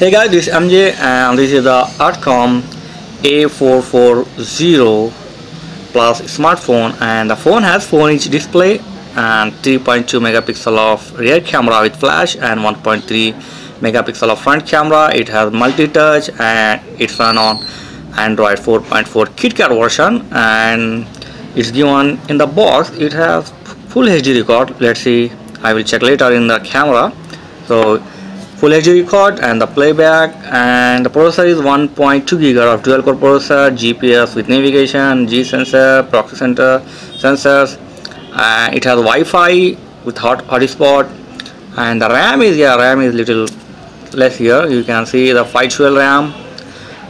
Hey guys, this is MJ and this is the Adcom A440 Plus smartphone and the phone has 4 inch display and 3.2 megapixel of rear camera with flash and 1.3 megapixel of front camera. It has multi-touch and it's run on Android 4.4 KitKat version and it's given in the box it has full HD record. Let's see, I will check later in the camera. So full HD record and the playback and the processor is 1.2 GHz of dual core processor GPS with navigation G sensor proxy center sensors and it has Wi-Fi with hot hotspot and the RAM is yeah RAM is little less here. You can see the 512 RAM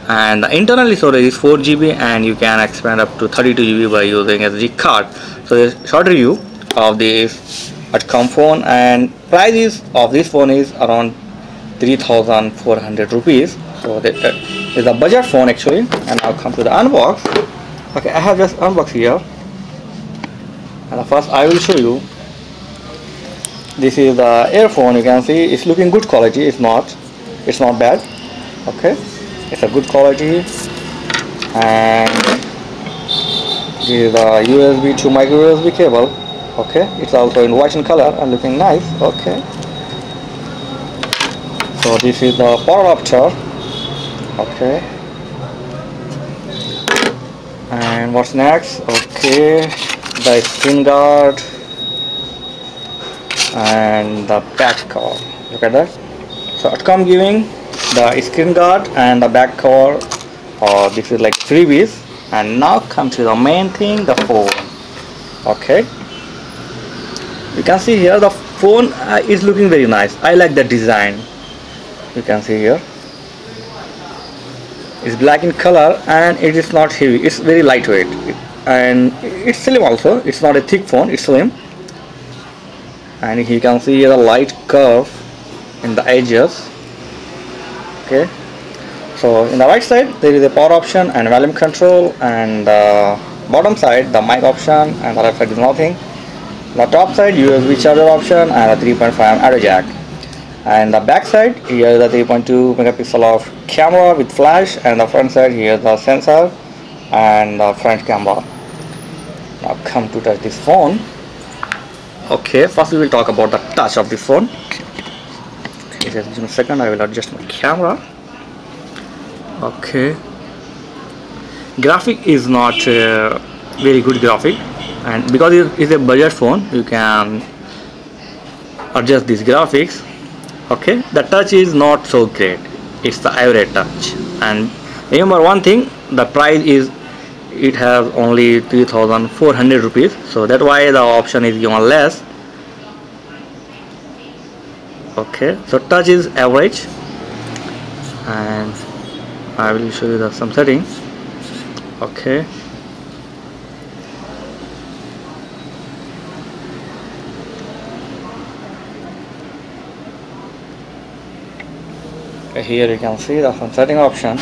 and the internal storage is 4 GB and you can expand up to 32 GB by using SD card. So a short review of this Adcom phone and prices of this phone is around 3400 rupees. So that uh, is a budget phone actually and I'll come to the unbox. Okay I have just unboxed here. And first I will show you. This is the earphone you can see. It's looking good quality. It's not it's not bad. Okay it's a good quality. And this is a USB to micro USB cable. Okay it's also in white in color and looking nice. Okay so this is the power adapter okay. And what's next? Okay. The screen guard. And the back cover look at that. So Adcom giving the screen guard and the back cover uh, this is like freebies and now come to the main thing the phone. Okay. You can see here the phone uh, is looking very nice. I like the design you can see here. It's black in color and it is not heavy. It's very lightweight. And it's slim also. It's not a thick phone. It's slim. And you can see the light curve in the edges. Okay. So in the right side there is a power option and volume control and uh, bottom side the mic option and the left side is nothing. The top side USB charger option and a 3.5 audio jack and the back side here is the 3.2 megapixel of camera with flash and the front side here is the sensor and the front camera. Now come to touch this phone. Okay first we will talk about the touch of this phone. Just in a second I will adjust my camera. Okay. Graphic is not uh, very good graphic and because it is a budget phone you can adjust these graphics okay the touch is not so great. It's the average touch. And remember one thing the price is it has only 3400 rupees. So that's why the option is given less. Okay so touch is average. And I will show you the some settings. Okay here you can see the phone setting option.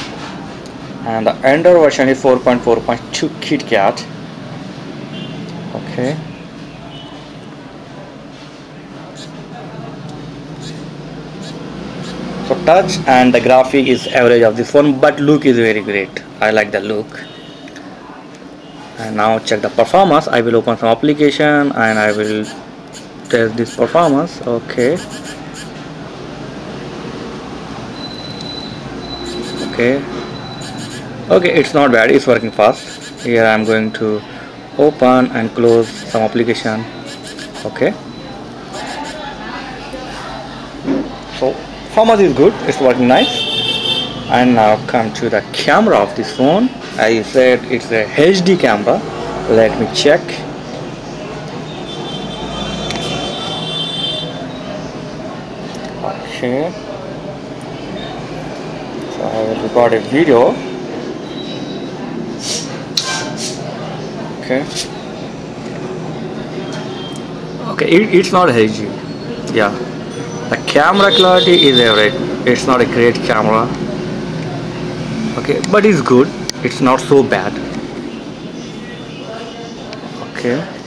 And the Android version is 4.4.2 KitKat. Okay. So touch and the graphic is average of this phone but look is very great. I like the look. And now check the performance. I will open some application and I will test this performance. Okay okay. Okay it's not bad. It's working fast. Here I'm going to open and close some application. Okay. So performance is good. It's working nice. And now come to the camera of this phone. I said it's a HD camera. Let me check. Okay so I will record a video. Okay. Okay it, it's not HD yeah. The camera clarity is average. It's not a great camera. Okay but it's good. It's not so bad. Okay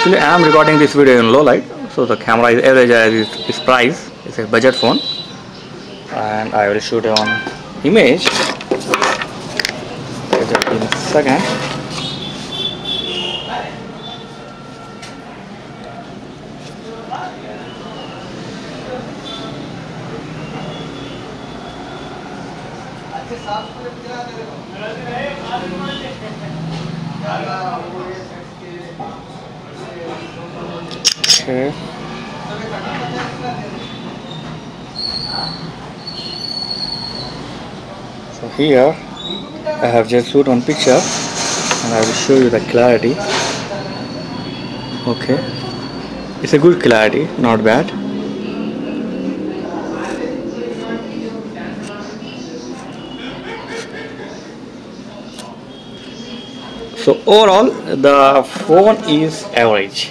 actually I am recording this video in low light so the camera is average as its, its price. It's a budget phone. And I will shoot on image. In a second okay. So here I have just put on picture and I will show you the clarity. Okay. It's a good clarity not bad. So overall the phone is average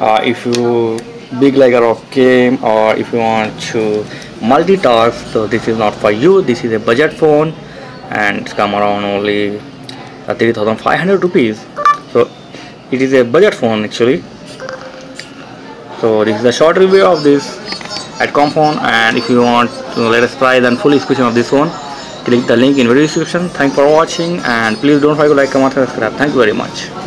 uh, if you big liker of game or if you want to multitask so this is not for you. This is a budget phone and it's come around only uh, 3500 rupees. So it is a budget phone actually. So this is a short review of this Adcom phone and if you want to let us price and full description of this phone click the link in video description. Thanks for watching and please don't forget to like comment and subscribe. Thank you very much